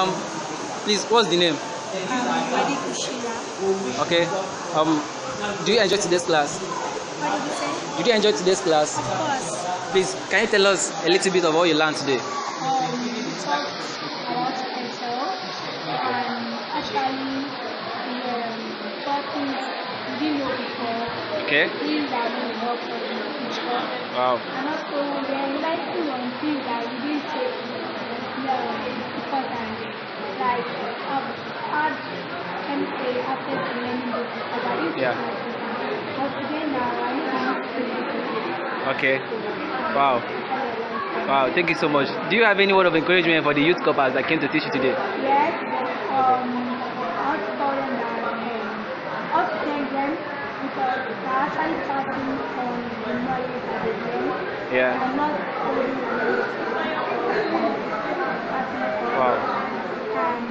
Um, please, what's the name? Um, Okay. Um, do you enjoy today's class? What did you say? Did you enjoy today's class? Of course. Please, can you tell us a little bit of what you learned today? Um, we talked about Excel and actually um, we didn't know before. Okay. Things that help the future. Wow. And also we are enlightening on things that we didn't take Yeah. to do. But today now I need to Okay. Wow. Wow. Thank you so much. Do you have any word of encouragement for the youth couples that came to teach you today? Yes, um, them that I want thank them because they're actually passing on the knowledge that they learn. Yeah. And not Wow. And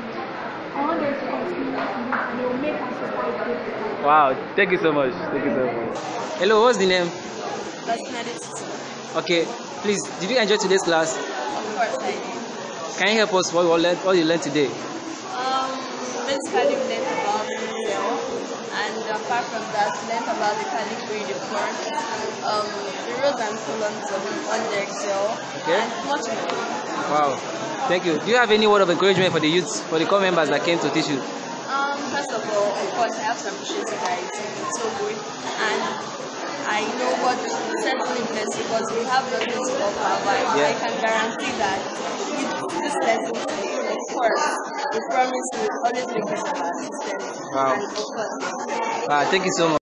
I want them to continue and they will make our society better. Wow. Thank you so much. Thank you so much. Hello. What's the name? Okay. Please, did you enjoy today's class? Of course I did. Can you help us what you learned, what you learned today? Um, basically we learned about Excel and apart from that learned about the calibri report, um, the rows and columns of on the Excel Okay. and much more. Wow. Thank you. Do you have any word of encouragement for the youth, for the corps members that came to teach you? Um, of course I have to appreciate you guys. It's so good and I know God certainly bless you because we have nothing to offer but Yeah. I can guarantee that with this lesson today, of course, we promise to always make of our system Wow. and of course Ah, thank you so much.